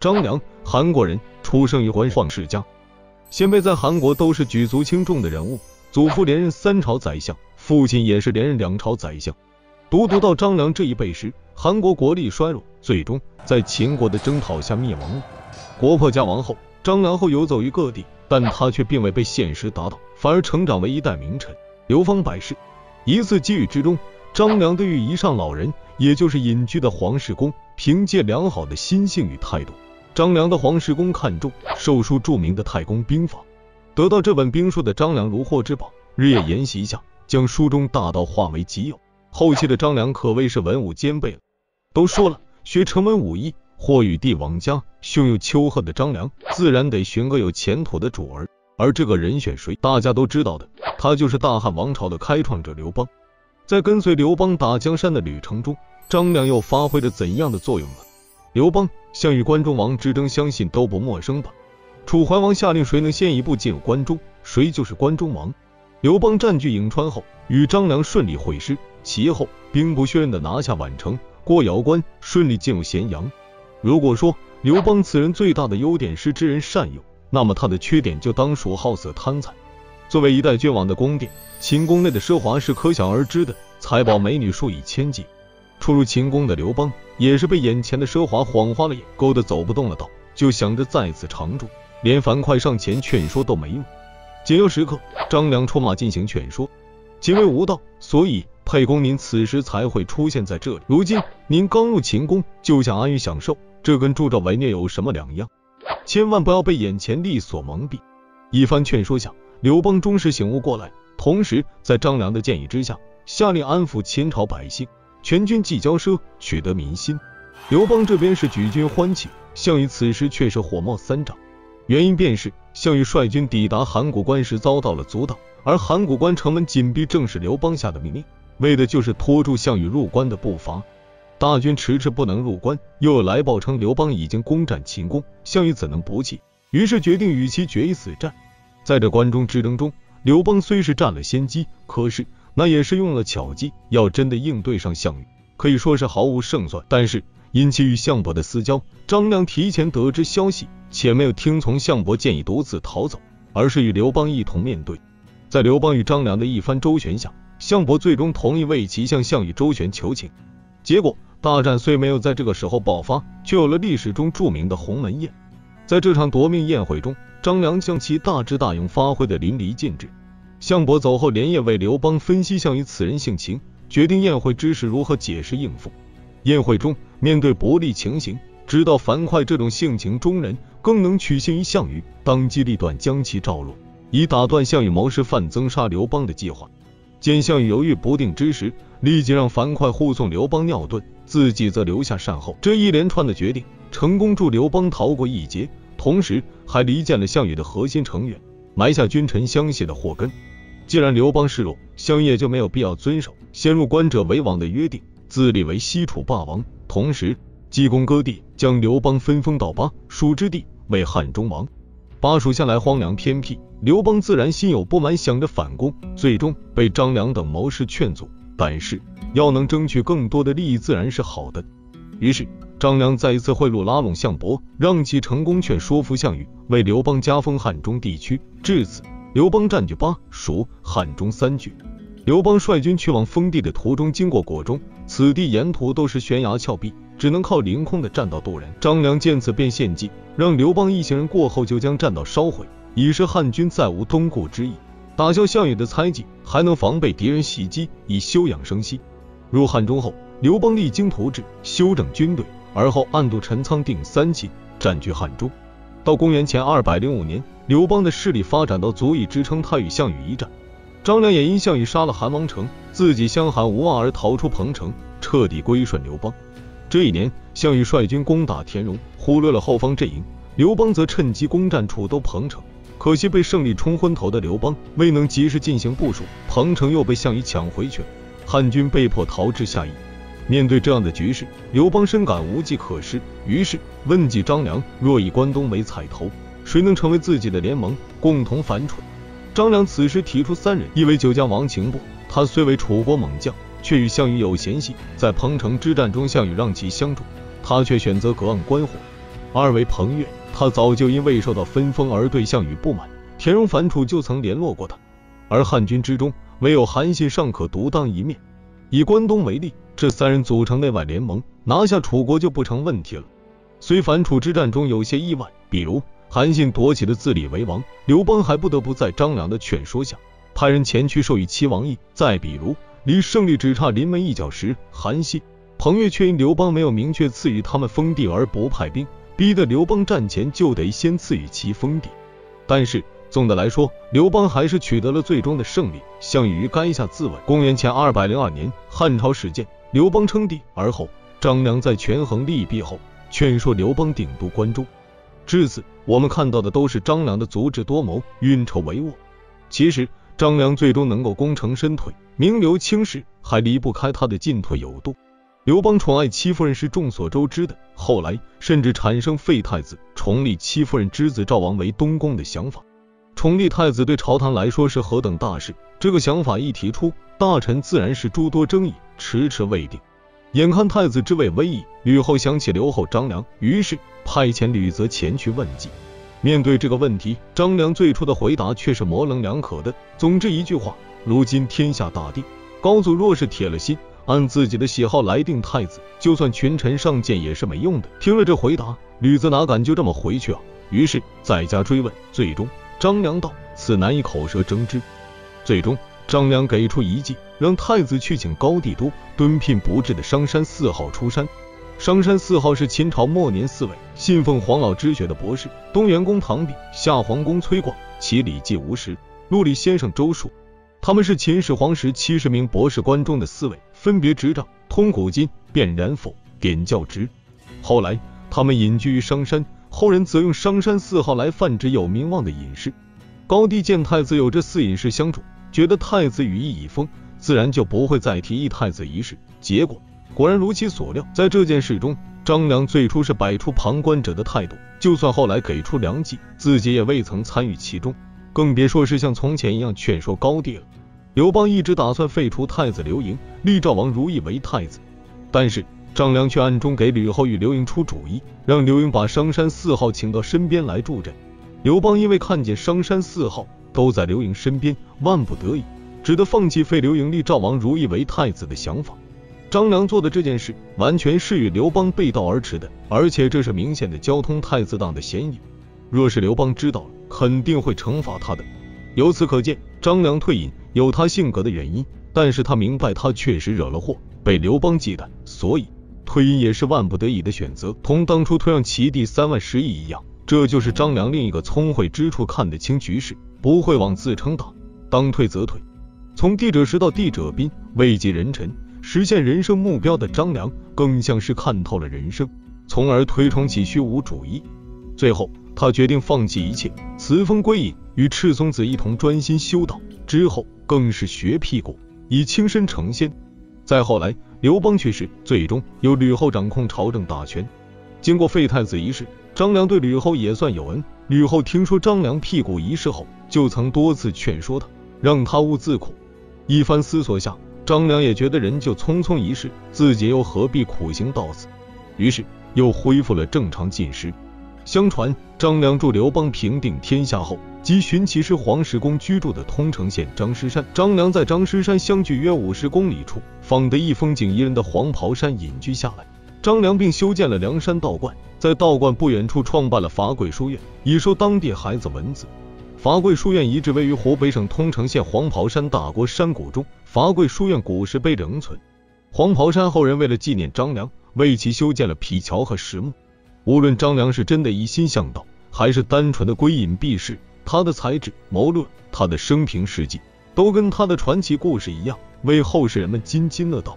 张良，韩国人，出生于官宦世家，先辈在韩国都是举足轻重的人物，祖父连任三朝宰相，父亲也是连任两朝宰相。独独到张良这一辈时，韩国国力衰弱，最终在秦国的征讨下灭亡了。国破家亡后，张良后游走于各地，但他却并未被现实打倒，反而成长为一代名臣，流芳百世。一次机遇之中，张良对于仪上老人，也就是隐居的黄世公，凭借良好的心性与态度，张良的黄石公看中，授书著名的太公兵法。得到这本兵书的张良如获至宝，日夜研习下，将书中大道化为己有。后期的张良可谓是文武兼备了。都说了，学成文武艺，或与帝王家，胸有丘壑的张良，自然得寻个有前途的主儿。而这个人选谁，大家都知道的，他就是大汉王朝的开创者刘邦。在跟随刘邦打江山的旅程中，张良又发挥着怎样的作用呢？刘邦、项羽、关中王之争，相信都不陌生吧？楚怀王下令，谁能先一步进入关中，谁就是关中王。刘邦占据颍川后，与张良顺利会师，其后兵不血刃的拿下宛城、过瑶关，顺利进入咸阳。如果说刘邦此人最大的优点是知人善用，那么他的缺点就当属好色贪财。作为一代君王的宫殿，秦宫内的奢华是可想而知的，财宝美女数以千计。初入秦宫的刘邦也是被眼前的奢华晃花了眼，勾得走不动了道，就想着再次常住，连樊哙上前劝说都没用。紧要时刻，张良出马进行劝说，仅为无道，所以沛公您此时才会出现在这里。如今您刚入秦宫，就想安于享受，这跟助纣为虐有什么两样？千万不要被眼前利所蒙蔽。一番劝说下，刘邦终是醒悟过来，同时在张良的建议之下，下令安抚秦朝百姓，全军既交奢，取得民心。刘邦这边是举军欢庆，项羽此时却是火冒三丈。原因便是项羽率军抵达函谷关时遭到了阻挡，而函谷关城门紧闭，正是刘邦下的命令，为的就是拖住项羽入关的步伐。大军迟迟不能入关，又有来报称刘邦已经攻占秦宫，项羽怎能不气？于是决定与其决一死战。在这关中之争中，刘邦虽是占了先机，可是那也是用了巧计。要真的应对上项羽，可以说是毫无胜算。但是因其与项伯的私交，张良提前得知消息，且没有听从项伯建议独自逃走，而是与刘邦一同面对。在刘邦与张良的一番周旋下，项伯最终同意为其向项羽周旋求情。结果。大战虽没有在这个时候爆发，却有了历史中著名的鸿门宴。在这场夺命宴会中，张良将其大智大勇发挥的淋漓尽致。项伯走后，连夜为刘邦分析项羽此人性情，决定宴会之时如何解释应付。宴会中，面对不利情形，知道樊哙这种性情中人更能取信于项羽，当机立断将其召入，以打断项羽谋士范增杀刘邦的计划。见项羽犹豫不定之时，立即让樊哙护送刘邦尿遁，自己则留下善后。这一连串的决定，成功助刘邦逃过一劫，同时还离间了项羽的核心成员，埋下君臣相泄的祸根。既然刘邦示弱，项羽也就没有必要遵守先入关者为王的约定，自立为西楚霸王，同时济公割地，将刘邦分封到巴蜀之地为汉中王。巴蜀向来荒凉偏僻，刘邦自然心有不满，想着反攻，最终被张良等谋士劝阻。但是要能争取更多的利益，自然是好的。于是张良再一次贿赂拉拢项伯，让其成功劝说服项羽为刘邦加封汉中地区。至此，刘邦占据巴蜀、汉中三郡。刘邦率军去往封地的途中，经过果中，此地沿途都是悬崖峭壁。只能靠凌空的栈道渡人。张良见此便献计，让刘邦一行人过后就将栈道烧毁，以示汉军再无东顾之意，打消项羽的猜忌，还能防备敌人袭击，以休养生息。入汉中后，刘邦励精图治，修整军队，而后暗度陈仓，定三秦，占据汉中。到公元前二百零五年，刘邦的势力发展到足以支撑他与项羽一战。张良也因项羽杀了韩王成，自己相韩无望而逃出彭城，彻底归顺刘邦。这一年，项羽率军攻打田荣，忽略了后方阵营。刘邦则趁机攻占楚都彭城，可惜被胜利冲昏头的刘邦未能及时进行部署，彭城又被项羽抢回去了。汉军被迫逃至下邑。面对这样的局势，刘邦深感无计可施，于是问计张良：若以关东为彩头，谁能成为自己的联盟，共同反楚？张良此时提出三人，一为九江王秦布，他虽为楚国猛将。却与项羽有嫌隙，在彭城之战中，项羽让其相助，他却选择隔岸观火。二为彭越，他早就因未受到分封而对项羽不满，田荣、反楚就曾联络过他。而汉军之中，唯有韩信尚可独当一面。以关东为例，这三人组成内外联盟，拿下楚国就不成问题了。虽樊楚之战中有些意外，比如韩信夺起了自立为王，刘邦还不得不在张良的劝说下，派人前去授予齐王义。再比如离胜利只差临门一脚时，韩信。彭越却因刘邦没有明确赐予他们封地而不派兵，逼得刘邦战前就得先赐予其封地。但是总的来说，刘邦还是取得了最终的胜利。项羽于垓下自刎。公元前二百零二年，汉朝始建，刘邦称帝。而后张良在权衡利弊后，劝说刘邦顶都关中。至此，我们看到的都是张良的足智多谋、运筹帷幄。其实，张良最终能够功成身退、名留青史，还离不开他的进退有度。刘邦宠爱戚夫人是众所周知的，后来甚至产生废太子重立戚夫人之子赵王为东宫的想法。重立太子对朝堂来说是何等大事，这个想法一提出，大臣自然是诸多争议，迟迟未定。眼看太子之位危矣，吕后想起刘后张良，于是派遣吕泽前去问计。面对这个问题，张良最初的回答却是模棱两可的。总之一句话，如今天下大定，高祖若是铁了心。按自己的喜好来定太子，就算群臣上谏也是没用的。听了这回答，吕子哪敢就这么回去啊？于是再加追问，最终张良道：“此难以口舌争之。”最终张良给出一计，让太子去请高帝都敦聘不至的商山四号出山。商山四号是秦朝末年四位信奉黄老之学的博士：东元公唐弼、夏皇公崔广、齐礼记吴石、陆里先生周树。他们是秦始皇时七十名博士官中的四位，分别执掌通古今、辨然否、点教职。后来他们隐居于商山，后人则用商山四号来泛指有名望的隐士。高帝见太子有这四隐士相助，觉得太子羽翼已丰，自然就不会再提议太子一事。结果果然如其所料，在这件事中，张良最初是摆出旁观者的态度，就算后来给出良计，自己也未曾参与其中。更别说是像从前一样劝说高帝了。刘邦一直打算废除太子刘盈，立赵王如意为太子，但是张良却暗中给吕后与刘盈出主意，让刘盈把商山四号请到身边来助阵。刘邦因为看见商山四号都在刘盈身边，万不得已，只得放弃废刘盈立赵王如意为太子的想法。张良做的这件事，完全是与刘邦背道而驰的，而且这是明显的交通太子党的嫌疑。若是刘邦知道了，肯定会惩罚他的。由此可见，张良退隐有他性格的原因，但是他明白他确实惹了祸，被刘邦忌惮，所以退隐也是万不得已的选择，同当初退让齐地三万十亿一样。这就是张良另一个聪慧之处，看得清局势，不会妄自称大，当退则退。从帝者时到帝者宾，位极人臣，实现人生目标的张良，更像是看透了人生，从而推崇起虚无主义。最后，他决定放弃一切，辞风归隐，与赤松子一同专心修道。之后，更是学辟谷，以轻身成仙。再后来，刘邦去世，最终由吕后掌控朝政大权。经过废太子一事，张良对吕后也算有恩。吕后听说张良辟谷一事后，就曾多次劝说他，让他勿自苦。一番思索下，张良也觉得人就匆匆一世，自己又何必苦行到死？于是又恢复了正常进食。相传张良助刘邦平定天下后，即寻其师黄石公居住的通城县张师山。张良在张师山相距约五十公里处，访得一风景宜人的黄袍山隐居下来。张良并修建了梁山道观，在道观不远处创办了法贵书院，以收当地孩子文字。法贵书院遗址位于湖北省通城县黄袍山大国山谷中，法贵书院古石碑仍存。黄袍山后人为了纪念张良，为其修建了皮桥和石墓。无论张良是真的一心向道，还是单纯的归隐避世，他的才智谋略，他的生平事迹，都跟他的传奇故事一样，为后世人们津津乐道。